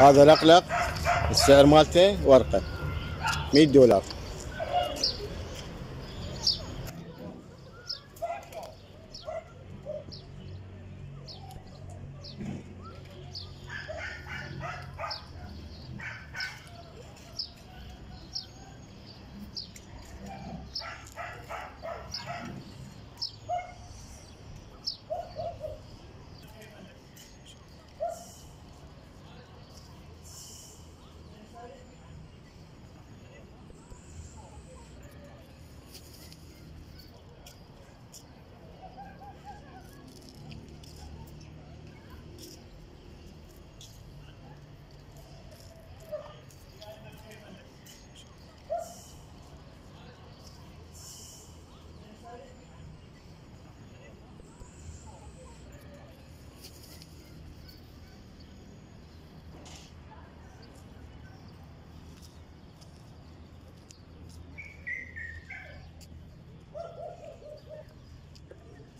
هذا الأقلق السعر مالته ورقة 100 دولار.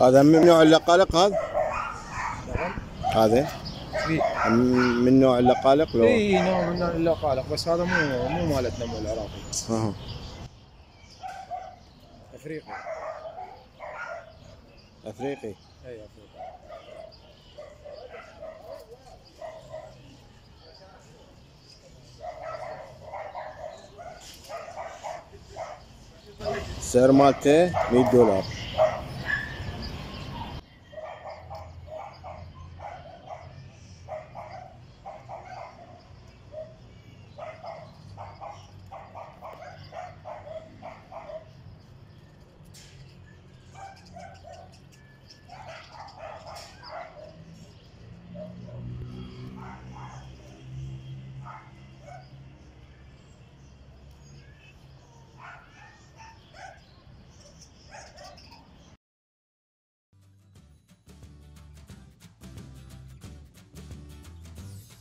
هذا من نوع اللقالق هذا؟ هذا؟ من نوع اللقالق لو إي نوع من اللقالق بس هذا مو مو مالتنا مو العراقي. أها. أفريقي. أفريقي؟ إي أفريقي. السعر مالته 100 دولار.